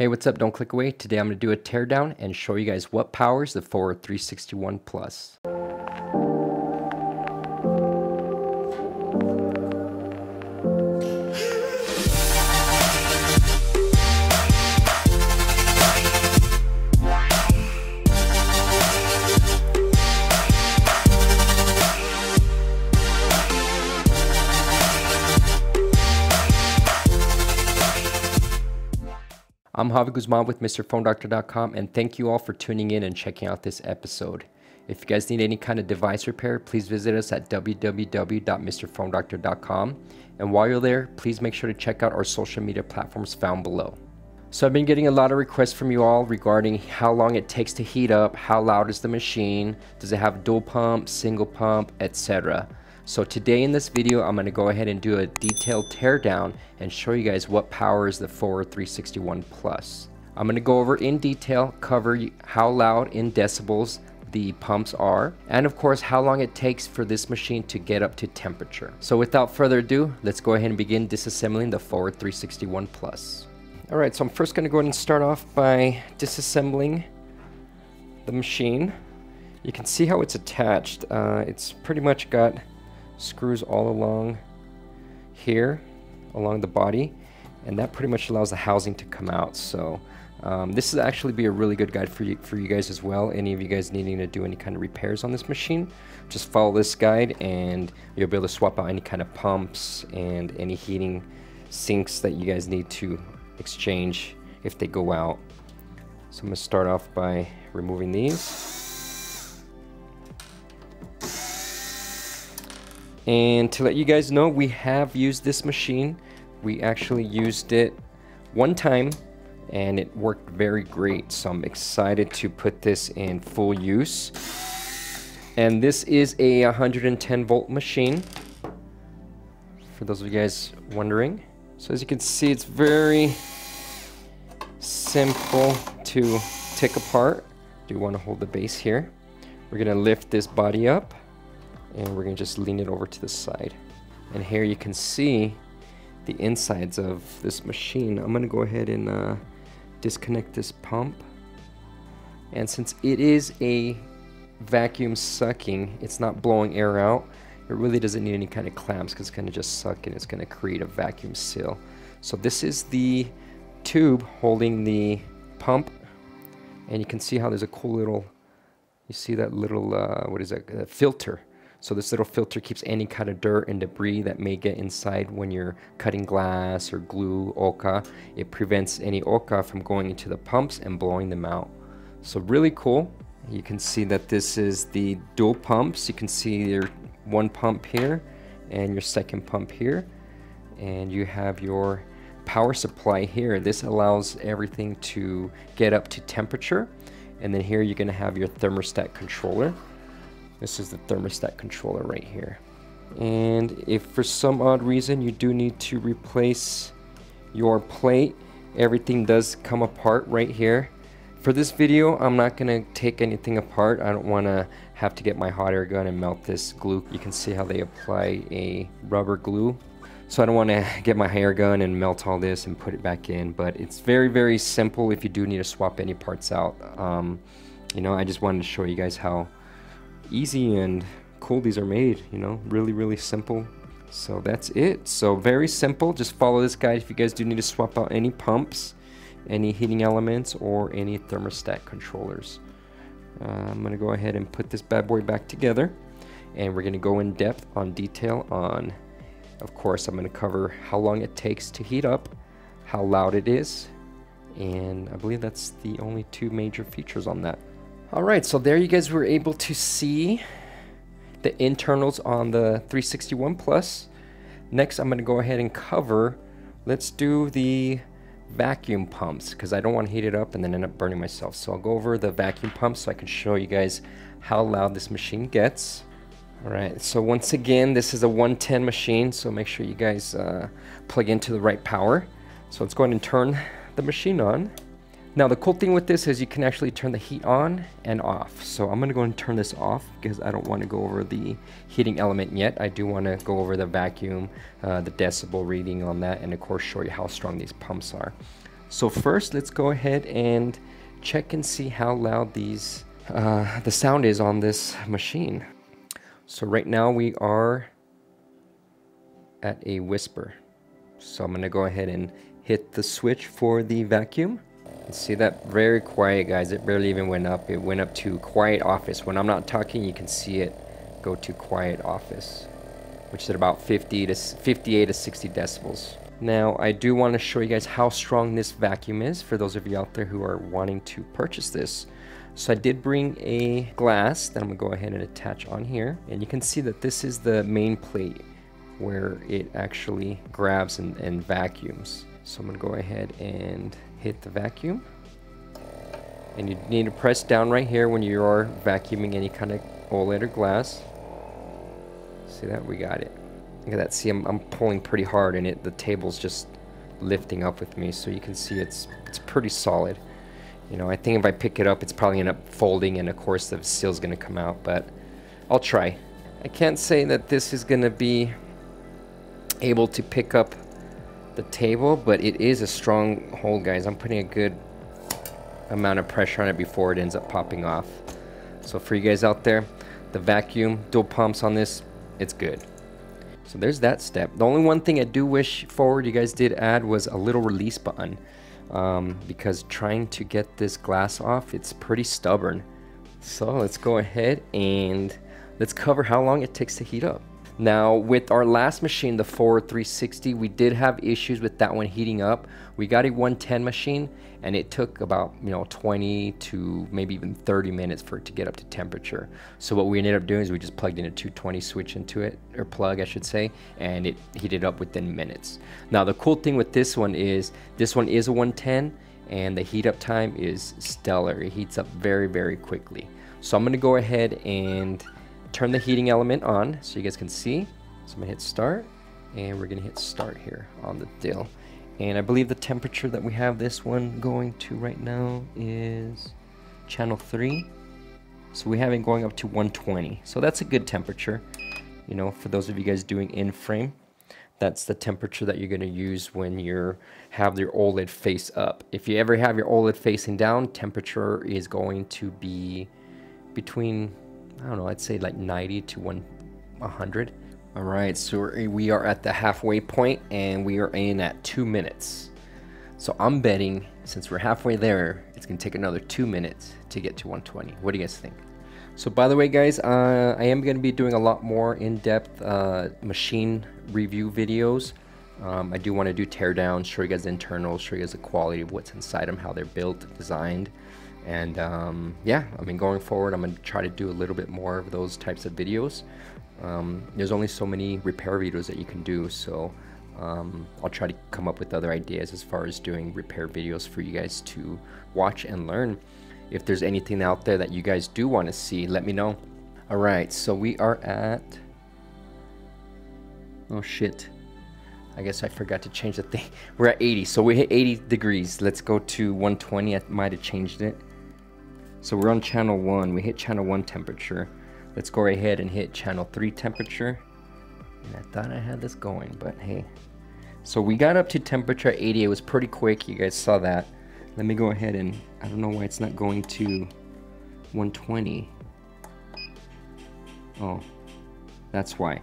Hey, what's up? Don't click away. Today I'm going to do a teardown and show you guys what powers the Forward 361 Plus. I'm Javi Guzman with MrPhoneDoctor.com and thank you all for tuning in and checking out this episode. If you guys need any kind of device repair, please visit us at www.mrphonedoctor.com. And while you're there, please make sure to check out our social media platforms found below. So I've been getting a lot of requests from you all regarding how long it takes to heat up, how loud is the machine, does it have dual pump, single pump, etc. So today in this video, I'm gonna go ahead and do a detailed teardown and show you guys what powers the Forward 361 Plus. I'm gonna go over in detail, cover how loud in decibels the pumps are, and of course how long it takes for this machine to get up to temperature. So without further ado, let's go ahead and begin disassembling the Forward 361 Plus. Alright, so I'm first gonna go ahead and start off by disassembling the machine. You can see how it's attached. Uh, it's pretty much got screws all along here along the body and that pretty much allows the housing to come out. So um, this is actually be a really good guide for you for you guys as well. Any of you guys needing to do any kind of repairs on this machine just follow this guide and you'll be able to swap out any kind of pumps and any heating sinks that you guys need to exchange if they go out. So I'm to start off by removing these And to let you guys know, we have used this machine. We actually used it one time and it worked very great. So I'm excited to put this in full use. And this is a 110 volt machine. For those of you guys wondering. So as you can see, it's very simple to take apart. Do want to hold the base here. We're gonna lift this body up and we're to just lean it over to the side. And here you can see the insides of this machine. I'm to go ahead and uh, disconnect this pump. And since it is a vacuum sucking, it's not blowing air out, it really doesn't need any kind of clamps because it's to just suck and it's to create a vacuum seal. So this is the tube holding the pump and you can see how there's a cool little, you see that little, uh, what is that, filter so this little filter keeps any kind of dirt and debris that may get inside when you're cutting glass or glue, OCA. It prevents any OCA from going into the pumps and blowing them out. So really cool. You can see that this is the dual pumps. You can see your one pump here and your second pump here. And you have your power supply here. This allows everything to get up to temperature. And then here you're gonna have your thermostat controller. This is the thermostat controller right here. And if for some odd reason you do need to replace your plate, everything does come apart right here. For this video, I'm not gonna take anything apart. I don't wanna have to get my hot air gun and melt this glue. You can see how they apply a rubber glue. So I don't wanna get my hair gun and melt all this and put it back in, but it's very, very simple if you do need to swap any parts out. Um, you know, I just wanted to show you guys how easy and cool these are made, you know, really, really simple. So that's it. So very simple. Just follow this guide if you guys do need to swap out any pumps, any heating elements, or any thermostat controllers. Uh, I'm going to go ahead and put this bad boy back together. And we're going to go in depth on detail on, of course, I'm going to cover how long it takes to heat up, how loud it is, and I believe that's the only two major features on that. All right, so there you guys were able to see the internals on the 361 Plus. Next, I'm gonna go ahead and cover, let's do the vacuum pumps because I don't want to heat it up and then end up burning myself. So I'll go over the vacuum pumps so I can show you guys how loud this machine gets. All right, so once again, this is a 110 machine, so make sure you guys uh, plug into the right power. So let's go ahead and turn the machine on. Now the cool thing with this is you can actually turn the heat on and off. So I'm gonna go and turn this off because I don't wanna go over the heating element yet. I do wanna go over the vacuum, uh, the decibel reading on that, and of course show you how strong these pumps are. So first, let's go ahead and check and see how loud these uh, the sound is on this machine. So right now we are at a whisper. So I'm gonna go ahead and hit the switch for the vacuum. See that very quiet guys, it barely even went up. It went up to quiet office. When I'm not talking, you can see it go to quiet office, which is at about 50 to 58 to 60 decibels. Now, I do want to show you guys how strong this vacuum is for those of you out there who are wanting to purchase this. So I did bring a glass that I'm gonna go ahead and attach on here. And you can see that this is the main plate where it actually grabs and, and vacuums. So I'm gonna go ahead and hit the vacuum. And you need to press down right here when you are vacuuming any kind of OLED or glass. See that? We got it. Look at that. See, I'm, I'm pulling pretty hard and it the table's just lifting up with me. So you can see it's it's pretty solid. You know, I think if I pick it up, it's probably end up folding and of course the seal's going to come out, but I'll try. I can't say that this is going to be able to pick up the table, but it is a strong hold, guys. I'm putting a good amount of pressure on it before it ends up popping off. So for you guys out there, the vacuum, dual pumps on this, it's good. So there's that step. The only one thing I do wish forward you guys did add was a little release button. Um, because trying to get this glass off, it's pretty stubborn. So let's go ahead and let's cover how long it takes to heat up. Now with our last machine, the Forward 360, we did have issues with that one heating up. We got a 110 machine and it took about, you know, 20 to maybe even 30 minutes for it to get up to temperature. So what we ended up doing is we just plugged in a 220 switch into it, or plug I should say, and it heated up within minutes. Now the cool thing with this one is, this one is a 110 and the heat up time is stellar. It heats up very, very quickly. So I'm gonna go ahead and turn the heating element on so you guys can see. So I'm gonna hit start and we're gonna hit start here on the dill. And I believe the temperature that we have this one going to right now is channel 3. So we have it going up to 120. So that's a good temperature, you know, for those of you guys doing in frame. That's the temperature that you're going to use when you have your OLED face up. If you ever have your OLED facing down, temperature is going to be between I don't know, I'd say like 90 to 100. All right, so we are at the halfway point and we are in at two minutes. So I'm betting since we're halfway there, it's gonna take another two minutes to get to 120. What do you guys think? So by the way, guys, uh, I am gonna be doing a lot more in-depth uh, machine review videos. Um, I do want to do teardowns, show you guys the internals, show you guys the quality of what's inside them, how they're built, designed. And um, yeah, I mean, going forward, I'm going to try to do a little bit more of those types of videos. Um, there's only so many repair videos that you can do, so um, I'll try to come up with other ideas as far as doing repair videos for you guys to watch and learn. If there's anything out there that you guys do want to see, let me know. All right, so we are at. Oh shit. I guess I forgot to change the thing. We're at 80, so we hit 80 degrees. Let's go to 120. I might have changed it. So we're on channel 1. We hit channel 1 temperature. Let's go ahead and hit channel 3 temperature. And I thought I had this going, but hey. So we got up to temperature 80. It was pretty quick. You guys saw that. Let me go ahead and... I don't know why it's not going to 120. Oh, that's why.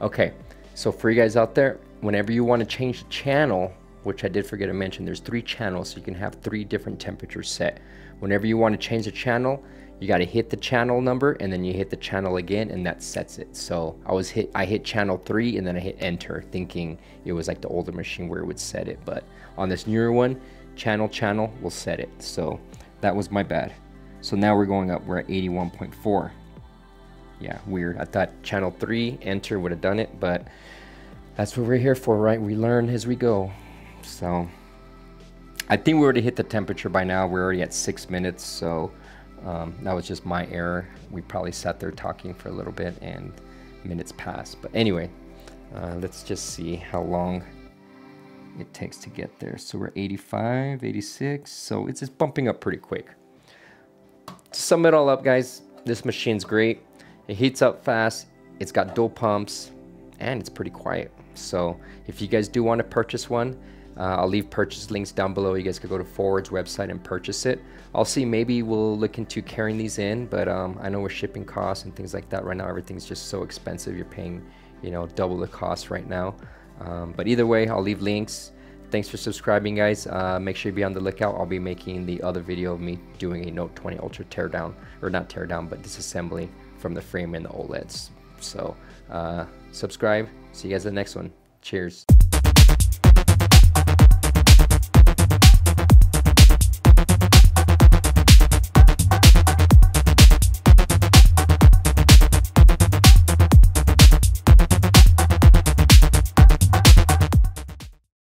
Okay, so for you guys out there, whenever you want to change the channel, which I did forget to mention, there's three channels, so you can have three different temperatures set. Whenever you want to change the channel, you got to hit the channel number and then you hit the channel again and that sets it. So I was hit, I hit channel three and then I hit enter thinking it was like the older machine where it would set it. But on this newer one, channel channel will set it. So that was my bad. So now we're going up, we're at 81.4. Yeah, weird. I thought channel three, enter would have done it, but that's what we're here for, right? We learn as we go. So I think we already hit the temperature by now. We're already at six minutes, so um, that was just my error. We probably sat there talking for a little bit and minutes passed. But anyway, uh, let's just see how long it takes to get there. So we're 85, 86, so it's just bumping up pretty quick. To sum it all up, guys, this machine's great. It heats up fast, it's got dual pumps, and it's pretty quiet. So if you guys do want to purchase one, Uh, I'll leave purchase links down below. You guys could go to Forward's website and purchase it. I'll see maybe we'll look into carrying these in, but um, I know with shipping costs and things like that right now, everything's just so expensive. You're paying, you know, double the cost right now. Um, but either way, I'll leave links. Thanks for subscribing, guys. Uh, make sure you be on the lookout. I'll be making the other video of me doing a Note 20 Ultra teardown, or not teardown, but disassembly from the frame and the OLEDs. So uh, subscribe. See you guys in the next one. Cheers.